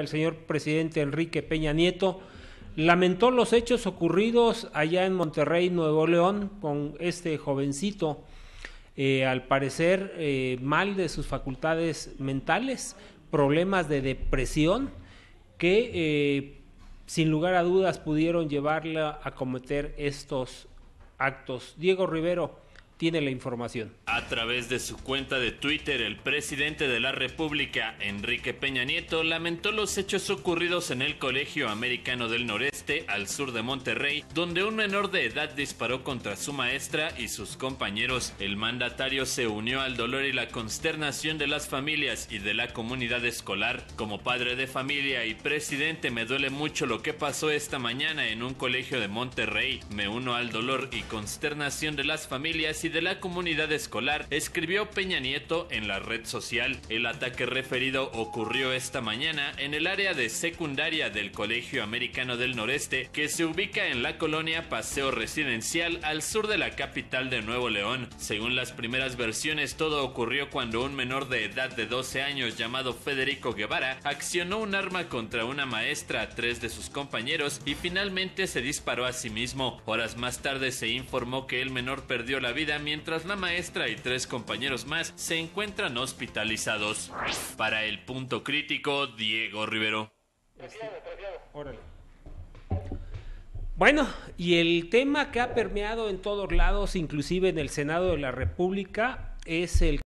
el señor presidente Enrique Peña Nieto lamentó los hechos ocurridos allá en Monterrey, Nuevo León, con este jovencito, eh, al parecer eh, mal de sus facultades mentales, problemas de depresión, que eh, sin lugar a dudas pudieron llevarla a cometer estos actos. Diego Rivero, tiene la información. A través de su cuenta de Twitter, el presidente de la República, Enrique Peña Nieto, lamentó los hechos ocurridos en el Colegio Americano del Noreste, al sur de Monterrey, donde un menor de edad disparó contra su maestra y sus compañeros. El mandatario se unió al dolor y la consternación de las familias y de la comunidad escolar. Como padre de familia y presidente, me duele mucho lo que pasó esta mañana en un colegio de Monterrey. Me uno al dolor y consternación de las familias y de la comunidad escolar, escribió Peña Nieto en la red social. El ataque referido ocurrió esta mañana en el área de secundaria del Colegio Americano del Noreste, que se ubica en la colonia Paseo Residencial al sur de la capital de Nuevo León. Según las primeras versiones, todo ocurrió cuando un menor de edad de 12 años llamado Federico Guevara accionó un arma contra una maestra, tres de sus compañeros y finalmente se disparó a sí mismo. Horas más tarde se informó que el menor perdió la vida mientras la maestra y tres compañeros más se encuentran hospitalizados. Para el punto crítico, Diego Rivero. Bueno, y el tema que ha permeado en todos lados, inclusive en el Senado de la República, es el